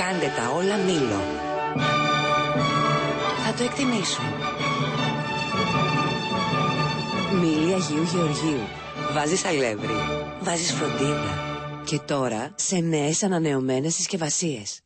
Κάντε τα όλα μήλο. Θα το εκτιμήσουν. Μήλι Αγίου Γεωργίου. Βάζεις αλεύρι. Βάζεις φροντίδα. Και τώρα σε νέες ανανεωμένες συσκευασίες.